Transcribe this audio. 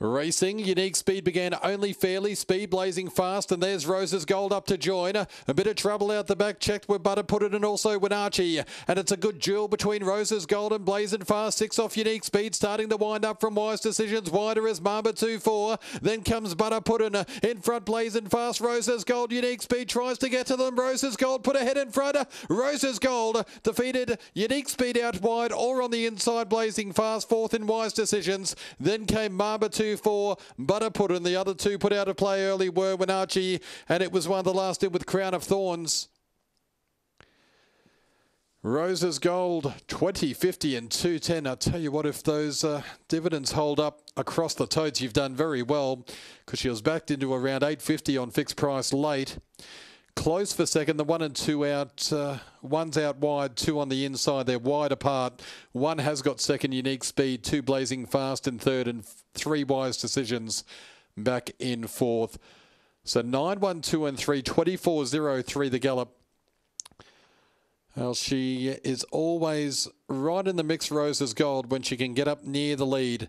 Racing, unique speed began only fairly, speed blazing fast, and there's Rose's Gold up to join. A bit of trouble out the back, checked with Butter Put It and also Winachi. And it's a good duel between Rose's Gold and blazing fast. Six off unique speed, starting to wind up from Wise Decisions. Wider as Mamba 2 4. Then comes Butter Put It in front, blazing fast. Rose's Gold, unique speed tries to get to them. Rose's Gold put ahead in front. Rose's Gold defeated unique speed out wide or on the inside, blazing fast. Fourth in Wise Decisions. Then came Mamba 2 for Butter Puddin. The other two put out of play early were Winarchi, and it was one of the last in with Crown of Thorns. Rose's Gold, 2050 and 210. I'll tell you what, if those uh, dividends hold up across the totes, you've done very well because she was backed into around 850 on fixed price late. Close for second. The one and two out. Uh, one's out wide, two on the inside. They're wide apart. One has got second unique speed, two blazing fast in third, and three wise decisions back in fourth. So 9, 1, 2 and 3, 24 0 3 the gallop. Well, she is always right in the mix, Rose's Gold, when she can get up near the lead.